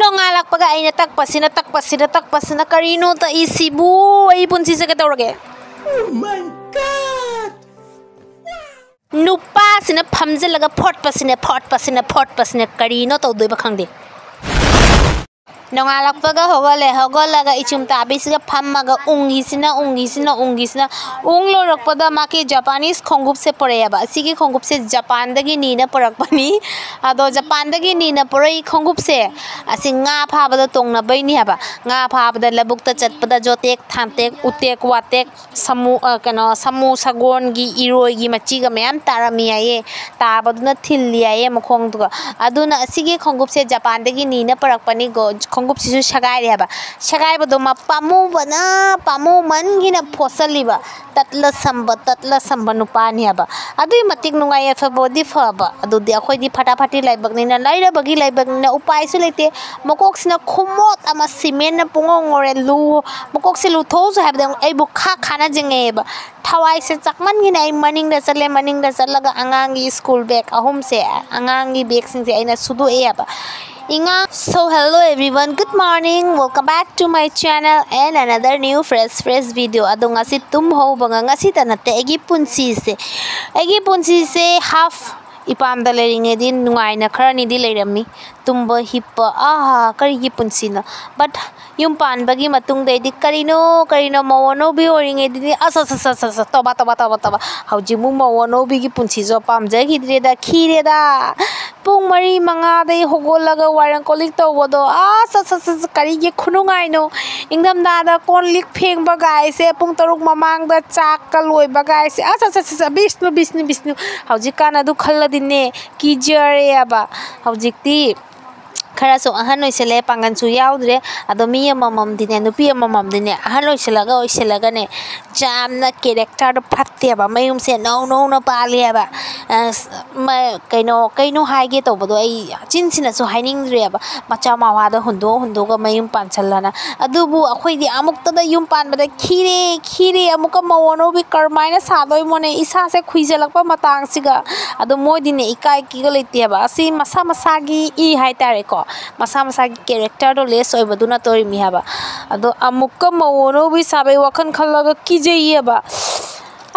ꯅꯣꯡꯉꯥꯜꯂꯛꯄꯒ ꯑꯩꯅ ꯇꯛꯄꯁꯤꯅ ꯇꯛꯄꯁꯤꯅ ꯇꯛꯄꯁꯤꯅ ꯀꯔꯤꯅꯣ ꯇꯛꯏꯁꯤꯕꯨ ꯑꯩ ꯄꯨꯟꯁꯤꯁꯦ ꯀꯩꯗꯧꯔꯒꯦ Oh my god! ꯅꯨꯄꯥꯁꯤꯅ ꯐꯝꯖꯤꯜꯂꯒ ꯐꯣꯠꯄꯁꯤꯅ ꯐꯣꯠꯄꯁꯤꯅ ꯐꯣꯠꯄꯁꯤꯅ ꯀꯔꯤꯅꯣ ꯇꯧꯗꯣꯏꯕ ꯈꯪꯗꯦ नोंगालकपगा हगले हगलगा इचुमता बिसगा फाममागा उंगिसिना उंगिसिना उंगिसिना उंगलो रकपदा माके जापानीज खोंगुप से परेयाबा सिगे खोंगुप से जापान दगी नीना परकपनी आदो जापान दगी नीना परई खोंगुप से असि nga phabada tongna baini haba nga phabada labukta chatpada jotek thantek utek watek samu kana samu sagon gi iroi gi machi ga mayam tarami aye tabaduna thilli aye mokhong duga aduna asige khongup se japan dagi nina parakpani go ꯈꯣꯡꯎꯞꯁꯤꯁꯨ ꯁꯦꯒꯥꯏꯔꯦꯕ ꯁꯦꯒꯥꯏꯕꯗꯣ ꯄꯥꯝꯃꯨꯕꯅ ꯄꯥꯝꯃꯨꯃꯟꯒꯤꯅ ꯐꯣꯠꯆꯜꯂꯤꯕ ꯇꯠꯂ ꯁꯝꯕ ꯇꯠꯂ ꯁꯝꯕ ꯅꯨꯄꯥꯅꯦꯕ ꯑꯗꯨꯛꯀꯤ ꯃꯇꯤꯛ ꯅꯨꯡꯉꯥꯏ ꯌꯥꯏꯐꯕꯗꯤ ꯐꯕ ꯑꯗꯨꯗꯤ ꯑꯩꯈꯣꯏꯗꯤ ꯐꯇꯥꯐꯇꯤ ꯂꯥꯏꯕꯛꯅꯤꯅ ꯂꯩꯔꯕꯒꯤ ꯂꯥꯏꯕꯛꯅꯤꯅ ꯎꯄꯥꯏꯁꯨ ꯂꯩꯇꯦ ꯃꯀꯣꯛꯁꯤꯅ ꯈꯨꯃꯣꯠ ꯑꯃ ꯁꯤꯃꯦꯟꯅ ꯄꯨꯡꯉꯧ ꯉꯧꯔꯦ ꯂꯨ ꯃꯀꯣꯛꯁꯦ ꯂꯨꯊꯣꯛꯎꯁꯨ ꯍꯥꯏꯕꯗ ꯑꯩꯕꯨ ꯈꯥ ꯈꯥꯅ ꯆꯤꯡꯉꯛꯑꯦꯕ ꯊꯋꯥꯏꯁꯦ ꯆꯥꯛꯃꯟꯒꯤꯅ ꯑꯩ ꯃꯅꯤꯡꯗ ꯆꯠꯂꯦ ꯃꯅꯤꯡꯗ ꯆꯠꯂꯒ ꯑꯉꯥꯡꯒꯤ ꯁ꯭ꯀꯨꯜ ꯕꯦꯒ ꯑꯍꯨꯝꯁꯦ ꯑꯉꯥꯡꯒꯤ ꯕꯦꯒꯁꯤꯡꯁꯦ ꯑꯩꯅ ꯁꯨꯗꯣꯛꯑꯦꯕ Inga. So hello everyone, good morning. Welcome back to my channel and another new fresh fresh video. Ado nga si tum ho banga nga si tanate egi punsi se. Egi punsi se half ipam ipamda ringe din nuaina khara ni di rami. Tumbo hipa aha kari gi punsina but yung pan bagi matung day di karino karino mawano bi o ringe din asa sa sa sa toba toba toba toba Hawji mo mawano bi gi punsi so pam je gi dre da khire da ꯄꯨꯡ ꯃꯔꯤ ꯃꯉꯥꯗꯩ ꯍꯧꯒꯠꯂꯒ ꯋꯥꯏꯔꯝ call ꯂꯤꯛ ꯇꯧꯕꯗꯣ ꯑꯁ ꯑꯁ ꯑꯁ ꯀꯔꯤꯒꯤ ꯈꯨꯅꯨꯡꯉꯥꯏꯅꯣ ꯏꯪꯊꯝꯊꯥꯗ call ꯂꯤꯛ ꯐꯦꯡꯕ ꯒꯥꯏꯁꯦ ꯄꯨꯡ ꯇꯔꯨꯛ ꯃꯃꯥꯡꯗ ꯆꯥꯛꯀ ꯂꯣꯏꯕ ꯒꯥꯏꯁꯦ ꯑꯁ ꯑꯁ ꯑꯁ ꯕꯤꯁꯅꯨ ꯕꯤꯁꯅꯨ ꯕꯤꯁꯅꯨ ꯍꯧꯖꯤꯛꯀꯥꯟ ꯑꯗꯨ ꯈꯜꯂꯗꯤꯅꯦ ꯀꯤꯖꯔꯦꯕ ꯍꯧꯖꯤꯛꯇꯤ खरासो अहन ओइसले पांगन सु याउद्रे अदो मी ममम दिने अहन ओइसलगा जामना कैरेक्टर फत्तेबा मयुम से नौ नौ न पालेबा कइनो कइनो हाइगे तोबदो अई चिनसिनसु हाइनिंग्रेबा मचा मावादो हुंदो हुंदोगा मयुम पांचलना अदुबु अखोइदि अमुक्तदा युम पानबदा खिरे खिरे अमुका मवनो बि कर्माइना सादोइ इसा से खुइजलकपा मतांगसिगा अदो मोदिने इकाय किगो लेतेबा असि मसा मसागी ई हाइतारेको ꯃꯁꯥ ꯃꯁꯥꯒꯤ ꯀꯦꯔꯦꯛꯇꯔꯗꯣ ꯂꯦꯁ ꯑꯣꯏꯕꯗꯨꯅ ꯇꯧꯔꯤꯃꯤ ꯍꯥꯏꯕ ꯑꯗꯣ ꯑꯃꯨꯛꯀ ꯃꯧ ꯑꯅꯧꯕꯤ ꯁꯥꯕꯩ ꯋꯥꯈꯜ ꯈꯜꯂꯒ ꯀꯤꯖꯩꯌꯦꯕ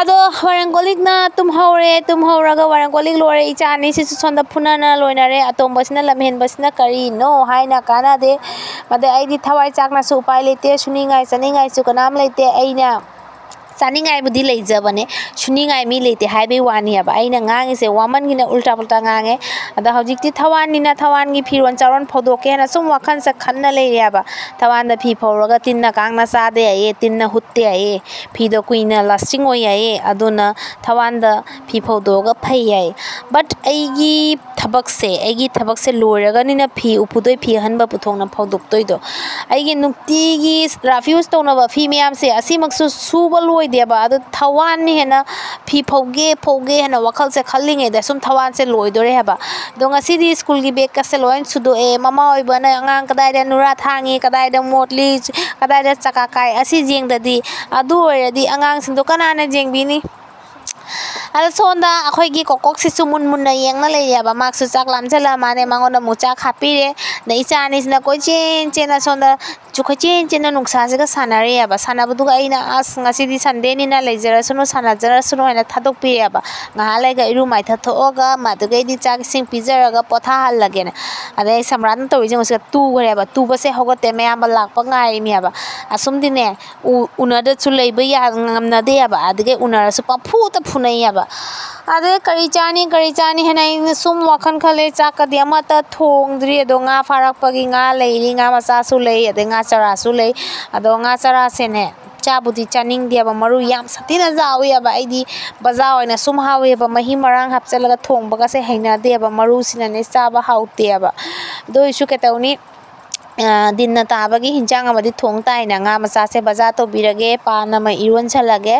ꯑꯗꯣ ꯋꯥꯏꯔꯝ ꯀꯣꯜꯂꯤꯛꯅ ꯇꯨꯝꯍꯧꯔꯦ ꯇꯨꯝꯍꯧꯔꯒ ꯋꯥꯏꯔꯝ ꯀꯣꯜꯂꯤꯛ ꯂꯣꯏꯔꯦ ꯏꯆꯥ ꯑꯅꯤꯁꯤꯁꯨ ꯁꯣꯝꯗ ꯐꯨꯅꯅ ꯂꯣꯏꯅꯔꯦ ꯑꯇꯣꯝꯕꯁꯤꯅ ꯂꯝꯍꯦꯟꯕꯁꯤꯅ ꯀꯔꯤꯅꯣ ꯍꯥꯏꯅ ꯀꯥꯟꯅꯗꯦ ꯃꯗꯩ ꯑꯩꯗꯤ ꯊꯋꯥꯏ ꯆꯥꯛꯅꯁꯨ ꯎꯄꯥꯏ ꯂꯩꯇꯦ ꯁꯨꯅꯤꯡꯉꯥꯏ ꯆꯥꯅꯤꯡꯉꯥꯏꯁꯨ ꯀꯅꯥꯝ ꯂꯩꯇꯦ ꯑꯩꯅ ꯆꯥꯅꯤꯡꯉꯥꯏꯕꯨꯗꯤ ꯂꯩꯖꯕꯅꯦ ꯁꯨꯅꯤꯡꯉꯥꯏ ꯃꯤ ꯂꯩꯇꯦ ꯍꯥꯏꯕꯩ ꯋꯥꯅꯦꯕ ꯑꯩꯅ ꯉꯥꯡꯉꯤꯁꯦ ꯋꯥꯃꯟꯒꯤꯅ ꯎꯜꯇꯥ ꯄꯨꯜꯇꯥ ꯉꯥꯡꯉꯦ ꯑꯗ ꯍꯧꯖꯤꯛꯇꯤ ꯊꯋꯥꯟꯅꯤꯅ ꯊꯋꯥꯟꯒꯤ ꯐꯤꯔꯣꯟ ꯆꯥꯔꯣꯟ ꯐꯧꯗꯣꯛꯀꯦ ꯍꯥꯏꯅ ꯁꯨꯝ ꯋꯥꯈꯜꯁꯦ ꯈꯟꯅ ꯂꯩꯔꯦꯕ ꯊꯋꯥꯟꯗ ꯐꯤ ꯐꯧꯔꯒ ꯇꯤꯟꯅ ꯀꯥꯡꯅ ꯆꯥꯗꯦ ꯍꯥꯏꯌꯦ ꯇꯤꯟꯅ ꯍꯨꯠꯇꯦ ꯍꯥꯏꯌꯦ ꯐꯤꯗꯣ ꯀꯨꯏꯅ ꯂꯥꯁꯇꯤꯡ ꯑꯣꯏ ꯍꯥꯏꯌꯦ ꯑꯗꯨꯅ ꯊꯋꯥꯟꯗ ꯐꯤ ꯐꯧꯗꯣꯛꯑꯒ ꯐꯩ ꯍꯥꯏ ꯕꯠ ꯑꯩꯒꯤ ꯊꯕꯛꯁꯦ ꯑꯩꯒꯤ ꯊꯕꯛꯁꯦ ꯂꯣꯏꯔꯒꯅꯤꯅ ꯐꯤ ꯎꯄꯨꯗꯣꯏ ꯐꯤ ꯑꯍꯟꯕ ꯄꯨꯊꯣꯛꯅ ꯐꯧꯗꯣꯛꯇꯣꯏꯗꯣ ꯑꯩꯒꯤ ꯅꯨꯡꯇꯤꯒꯤ ꯔꯥꯐ꯭ꯌꯨꯁ ꯇꯧꯅꯕ ꯐꯤ ꯃꯌꯥꯝꯁꯦ ꯑꯁꯤꯃꯛꯁꯨ ꯁꯨꯕ ꯂꯣꯏ ꯑꯣꯏꯗꯦꯕ ꯑꯗꯨ ꯊꯋꯥꯟꯅ ꯍꯦꯟꯅ ꯐꯤ ꯐꯧꯒꯦ ꯐꯧꯒꯦ ꯍꯥꯏꯅ ꯋꯥꯈꯜꯁꯦ ꯈꯜꯂꯤꯉꯩꯗ ꯁꯨꯝ ꯊꯋꯥꯟꯁꯦ ꯂꯣꯏꯗꯣꯔꯦ ꯍꯥꯏꯕ ꯑꯗꯣ ꯉꯁꯤꯗꯤ ꯁ꯭ꯀꯨꯜꯒꯤ ꯕꯦꯒꯀꯁꯦ ꯂꯣꯏ ꯁꯨꯗꯣꯛꯑꯦ ꯃꯃꯥ ꯑꯣꯏꯕꯅ ꯑꯉꯥꯡ ꯀꯗꯥꯏꯗ ꯅꯨꯔꯥ ꯊꯥꯡꯉꯤ ꯀꯗꯥꯏꯗ ꯃꯣꯠꯂꯤ ꯀꯗꯥꯏꯗ ꯆꯀꯥ ꯀꯥꯏ ꯑꯁꯤ ꯌꯦꯡꯗꯗꯤ ꯑꯗꯨ ꯑꯣꯏꯔꯗꯤ ꯑꯉꯥꯡꯁꯤꯡꯗꯣ ꯀꯅꯥꯅ ꯌꯦꯡꯕꯤꯅꯤ ala sonda akhoi gi kokok si sumun mun na yeng na le ya ba mak su chak lam chala mane mangon na mucha khapi re nei cha ni sna ko chen chen na sonda chukha chen chen na nuksa se ga sana re ya ba sana bu du ga ina as nga si di sande ni na le jara suno sana jara suno na thadok pi ya ba nga le ga iru mai tha tho ga ma du ga di cha sing pi jara ga potha hal lage na ade samran to wi jeng se tu ga ya ba tu ba se hogo te me am ba lak pa ngai mi ya ba asum di ne una da chulai ba ya ngam na de ya ba ade ga una ra su pa phu ta phu na ya ba अरे करी चानी करी चानी है सूम वाखन खले चाकदी अमत थोंद्री अदो nga farak pagi nga lei li nga macha su lei ade nga chara su lei ado nga chara se ne cha budi chaning dia ba maru yam satina jawi aba ai di bazaw na sum hawe ba mahi marang hap chalaga thong ba ka se haina de ba maru sina ne cha ba haute aba do isu ke tauni दिन ताबगी हिंचांग थोंग ताइना nga macha se baza to birage pa na ma iron chalage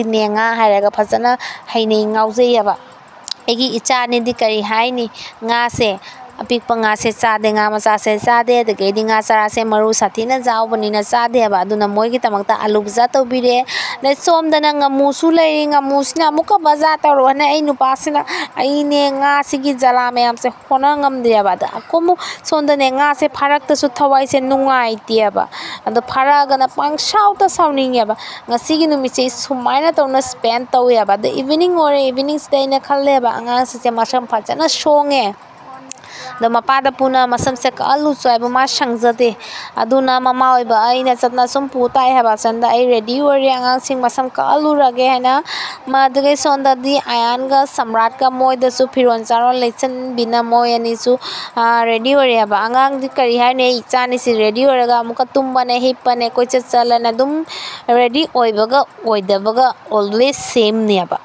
ꯃꯆꯥꯗꯤꯅꯦ ꯉꯥ ꯍꯥꯏꯔꯒ ꯐꯖꯅ ꯍꯩꯅꯩ ꯉꯥꯎꯖꯩꯑꯕ ꯑꯩꯒꯤ ꯏꯆꯥꯅꯤꯗꯤ ꯀꯔꯤ ꯍꯥꯏꯅꯤ ꯉꯥꯁꯦ ꯑꯄꯤꯛꯄ ꯉꯥꯁꯦ ꯆꯥꯗꯦ ꯉꯥ ꯃꯆꯥꯁꯦ ꯆꯥꯗꯦ ꯑꯗꯒꯤꯗꯤ ꯉꯥ ꯆꯔꯥꯁꯦ ꯃꯔꯨ ꯁꯥꯊꯤꯅ ꯆꯥꯎꯕꯅꯤꯅ ꯆꯥꯗꯦꯕ ꯑꯗꯨꯅ ꯃꯣꯏꯒꯤꯗꯃꯛꯇ ꯑꯂꯨ ꯕꯖꯥ ꯇꯧꯕꯤꯔꯦ ꯑꯗꯩ ꯁꯣꯝꯗꯅ ꯉꯥꯃꯨꯁꯨ ꯂꯩꯔꯤ ꯉꯥꯃꯨꯁꯤꯅ ꯑꯃꯨꯛꯀ ꯕꯖꯥꯔ ꯇꯧꯔꯛꯑꯣꯅ ꯑꯩ ꯅꯨꯄꯥꯁꯤꯅ ꯑꯩꯅꯦ ꯉꯥꯁꯤꯒꯤ ꯖꯂꯥ ꯃꯌꯥꯝꯁꯦ ꯍꯣꯠꯅ ꯉꯝꯗꯦꯕ ꯑꯗ ꯑꯃꯨꯛ ꯁꯣꯝꯗꯅꯦ ꯉꯥꯁꯦ ꯐꯥꯔꯛꯇꯁꯨ ꯊꯋꯥꯏꯁꯦ ꯅꯨꯡꯉꯥꯏꯇꯦꯕ ꯑꯗꯣ ꯐꯥꯔꯛꯑꯒꯅ ꯄꯪꯁꯥꯎꯇ ꯁꯥꯎꯅꯤꯡꯉꯦꯕ ꯉꯁꯤꯒꯤ ꯅꯨꯃꯤꯠꯁꯦ ꯁꯨꯃꯥꯏꯅ ꯇꯧꯅ ꯁ꯭ꯄꯦꯟ ꯇꯧꯋꯦꯕ ꯑꯗ ꯏꯚꯤꯅꯤꯡ ꯑꯣꯏꯔꯦ ꯏꯚꯤꯅꯤꯡꯁꯤꯗ ꯑꯩꯅ ꯈꯜꯂꯦꯕ ꯑꯉꯥꯡꯁꯤꯡꯁꯦ ꯃꯁꯝ ꯐꯖꯅ ꯁꯣꯡꯉꯦ ꯑꯗꯣ ꯃꯄꯥꯗ ꯄꯨꯅ ꯃꯁꯝꯁꯦ ꯀꯛꯍꯜꯂꯨꯁꯨ ꯍꯥꯏꯕ ꯃꯥ ꯁꯪꯖꯗꯦ ꯑꯗꯨꯅ ꯃꯃꯥ ꯑꯣꯏꯕ ꯑꯩꯅ ꯆꯠꯅ ꯁꯨꯝ ꯄꯨ ꯇꯥꯏ ꯍꯥꯏꯕ ꯆꯟꯗ ꯑꯩ ꯔꯦꯗꯤ ꯑꯣꯏꯔꯦ ꯑꯉꯥꯡꯁꯤꯡ ꯃꯁꯝ ꯀꯛꯍꯜꯂꯨꯔꯒꯦ ꯍꯥꯏꯅ ꯃꯗꯨꯒꯤ ꯁꯣꯝꯗꯗꯤ ꯑꯌꯥꯟꯒ ꯁꯝꯔꯥꯠꯀ ꯃꯣꯏꯗꯁꯨ ꯐꯤꯔꯣꯜ ꯆꯥꯔꯣꯟ ꯂꯩꯆꯟꯕꯤꯅ ꯃꯣꯏ ꯑꯅꯤꯁꯨ ꯔꯦꯗꯤ ꯑꯣꯏꯔꯦꯕ ꯑꯉꯥꯡꯗꯤ ꯀꯔꯤ ꯍꯥꯏꯅꯤ ꯑꯩ ꯏꯆꯥꯅꯤꯁꯤ ꯔꯦꯗꯤ ꯑꯣꯏꯔꯒ ꯑꯃꯨꯛꯀ ꯇꯨꯝꯕꯅꯦ ꯍꯤꯞꯄꯅꯦ ꯀꯣꯏꯆꯠ ꯆꯠꯂꯅ ꯑꯗꯨꯝ ꯔꯦꯗꯤ ꯑꯣꯏꯕꯒ ꯑꯣꯏꯗꯕꯒ ꯑꯣꯜꯋꯦꯁ ꯁꯦꯝꯅꯦꯕ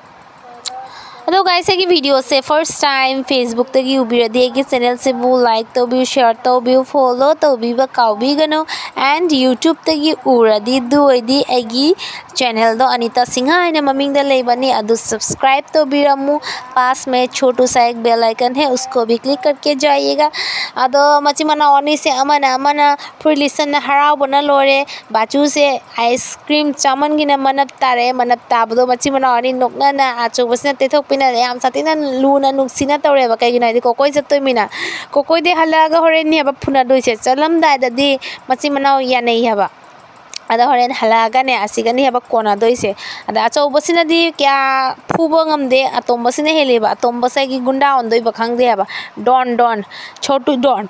हेलो गाइस है वीडियो से फ़र्स्ट टाइम फेसबुक तक यू भी रही कि चैनल से वो लाइक तो भी शेयर तो भी फॉलो तो भी बकाओ भी गनो। एंड यूट्यूब तक ये उड़ी दुदी एगी चैनल दो तो अनीता सिंह है ना, मम्मी द ममिंग लेबनी अदु सब्सक्राइब तो भी रमू। पास में छोटू सा एक बेल आइकन है, उसको भी क्लिक करके जाइएगा। अदो मची मना ओनी से अमन अमन फिर लिसन हरा बना लो रे बाचू से आइसक्रीम चामन ना मनप तारे मनब ताबदो मची मना ओनी नोकना ना, आचो बसना तेथोक ꯁꯥꯊꯤꯅ ꯌꯥꯝ ꯁꯥꯊꯤꯅ ꯂꯨꯅ ꯅꯨꯡꯁꯤꯅ ꯇꯧꯔꯦꯕ ꯀꯩꯒꯤꯅꯣ ꯍꯥꯏꯗꯤ ꯀꯣꯀꯣꯏ ꯆꯠꯇꯣꯏꯃꯤꯅ ꯀꯣꯀꯣꯏꯗꯩ ꯍꯜꯂꯛꯑꯒ ꯍꯣꯔꯦꯟꯅꯦꯕ ꯐꯨꯅꯗꯣꯏꯁꯦ ꯆꯠꯂꯝꯗꯥꯏꯗꯗꯤ ꯃꯆꯤꯟ ꯃꯅꯥꯎ ꯌꯥꯅꯩ ꯍꯥꯏꯕ ꯑꯗ ꯍꯣꯔꯦꯟ ꯍꯜꯂꯛꯑꯒꯅꯦ ꯑꯁꯤꯒꯅꯤ ꯍꯥꯏꯕ ꯀꯣꯟꯅꯗꯣꯏꯁꯦ ꯑꯗ ꯑꯆꯧꯕꯁꯤꯅꯗꯤ ꯀꯌꯥ ꯐꯨꯕ ꯉꯝꯗꯦ ꯑꯇꯣꯝꯕꯁꯤꯅ ꯍꯦꯜꯂꯦꯕ ꯑꯇꯣꯝꯕꯁꯦ ꯑꯩꯒꯤ ꯒꯨꯟꯗꯥ ꯑꯣꯟꯗꯣꯏꯕ ꯈꯪꯗꯦ ꯍꯥꯏꯕ ꯗꯣꯟ ꯗꯣꯟ ꯁꯣꯇꯨ ꯗꯣꯟ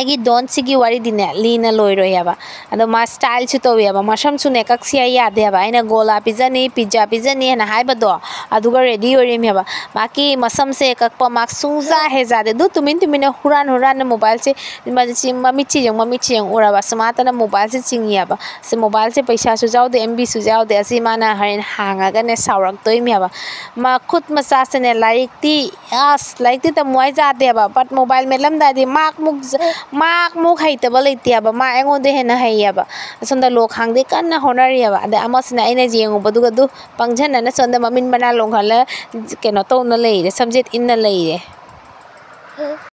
ಮೆತ್ತಾಗಿ ದೋನ್ಸಿಗಿ ಒಳಿದಿನ ಲೀನಲ್ಲಿ ಒಯ್ರೋಯವ ಅದು ಮಾ ಸ್ಟೈಲ್ ಚಿತ್ತೋಯವ ಮಶಮ್ಸು ನೆಕಕ್ಸಿ ಅಯ್ಯ ಅದೇವ ಐನ ಗೋಲಾ ಪಿಜನಿ ಪಿಜ್ಜಾ ಪಿಜನಿ ಏನ ಹಾಯ್ಬದು ಅದುಗ ರೆಡಿ ಒಳಿಮ್ ಯವ ಬಾಕಿ ಮಸಮ್ಸೆ ಕಕ್ಪ ಮಾಕ್ ಸೂಜಾ ಹೆಜಾದೆ ದು ತುಮಿನ್ ತುಮಿನ ಹುರಾನ್ ಹುರಾನ್ मोबाइल से मम्मी चीज़ें मम्मी चीज़ें उड़ाब समातना मोबाइल से चिंगीब से मोबाइल से पैसा सुजाऊदे एम बी सुजाऊदे असी माना हरें हांगने सौरक्तोब मा खुद मचा से लाइक अस लाइक तमुआई जादेब बट मोबाइल मेलमदी माक मुक ꯃꯥꯛꯃꯨꯛ ꯍꯩꯇꯕ ꯂꯩꯇꯦꯕ ꯃꯥ ꯑꯩꯉꯣꯟꯗ ꯍꯦꯟꯅ ꯍꯩꯌꯦꯕ ꯑꯁꯣꯝꯗ ꯂꯣꯛ ꯍꯥꯡꯗꯦ ꯀꯟꯅ ꯍꯣꯠꯅꯔꯤꯑꯕ ꯑꯗꯩ ꯑꯃꯁꯤꯅ ꯑꯩꯅ ꯌꯦꯡꯉꯨꯕꯗꯨꯒ ꯑꯗꯨ ꯄꯪꯖꯟꯅꯅ ꯁꯣꯝꯗ ꯃꯃꯤꯠ ꯃꯅꯥ ꯂꯣꯡꯍꯜꯂ ꯀꯩꯅꯣ ꯇꯧꯅ ꯂꯩꯔꯦ ꯁꯝꯖꯦꯠ ꯏꯟꯅ ꯂꯩꯔꯦ